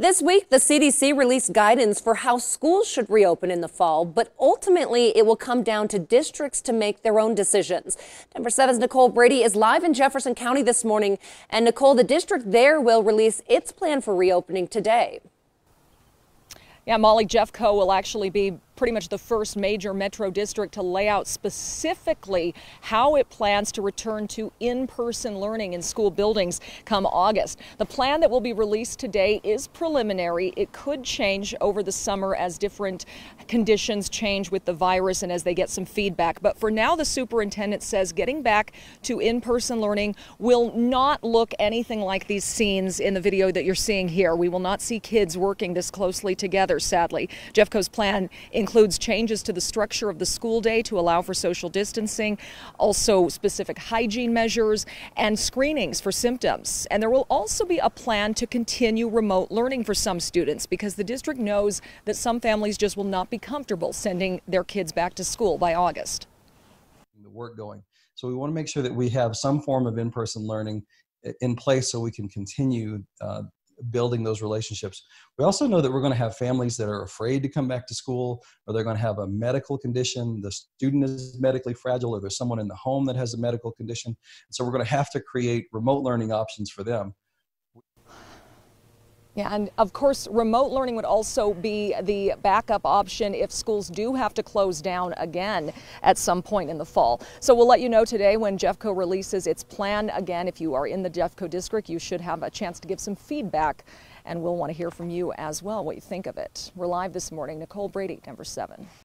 This week, the CDC released guidance for how schools should reopen in the fall, but ultimately it will come down to districts to make their own decisions. Denver7's Nicole Brady is live in Jefferson County this morning. And Nicole, the district there will release its plan for reopening today. Yeah, Molly Jeffco will actually be pretty much the first major metro district to lay out specifically how it plans to return to in-person learning in school buildings come August. The plan that will be released today is preliminary. It could change over the summer as different conditions change with the virus and as they get some feedback. But for now, the superintendent says getting back to in-person learning will not look anything like these scenes in the video that you're seeing here. We will not see kids working this closely together, sadly. Jeffco's plan includes includes changes to the structure of the school day to allow for social distancing, also specific hygiene measures and screenings for symptoms. And there will also be a plan to continue remote learning for some students because the district knows that some families just will not be comfortable sending their kids back to school by August. The work going. So we want to make sure that we have some form of in-person learning in place so we can continue uh, building those relationships. We also know that we're going to have families that are afraid to come back to school, or they're going to have a medical condition. The student is medically fragile, or there's someone in the home that has a medical condition. So we're going to have to create remote learning options for them. Yeah, and of course, remote learning would also be the backup option if schools do have to close down again at some point in the fall. So we'll let you know today when Jeffco releases its plan. Again, if you are in the Jeffco district, you should have a chance to give some feedback, and we'll want to hear from you as well what you think of it. We're live this morning. Nicole Brady, Denver7.